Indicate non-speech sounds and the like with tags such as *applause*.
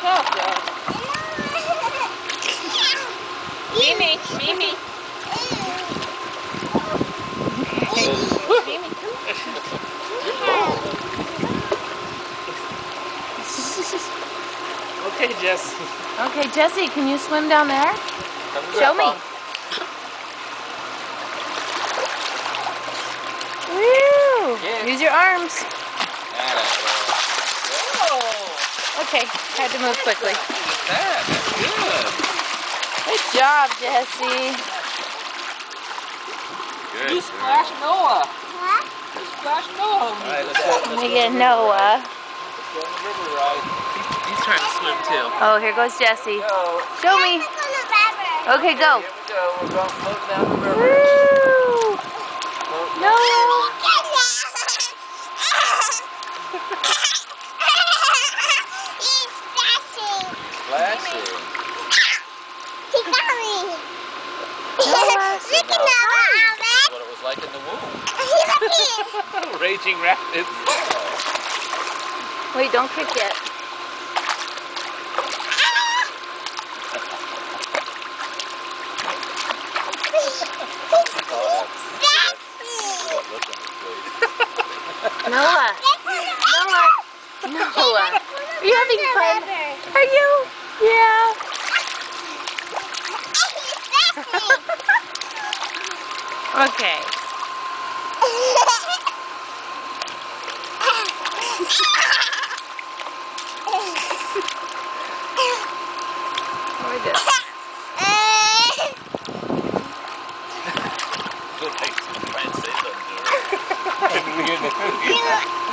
tough, Josh. Mimi, Mimi. Mimi, Okay, Jess. Okay, Jesse, can you swim down there? Show me. Woo! Yeah. Use your arms. Okay, had to move quickly. that. That's good. Good job, Jesse. Good. You splashed Noah. You splashed Noah. All right, let's go. Let's Let me get Noah. let's go on the river ride. He's trying to swim too. Oh, here goes Jesse. Show me. Okay, go. Here we go. We're going floating down the river. Woo! Look at Noah, That's what it was like in the womb. *laughs* Raging rapids. Wait, don't kick yet. Noah. Noah. Noah. Are you having fun? Are you? Yeah. Okay. Look at this. *laughs* *laughs*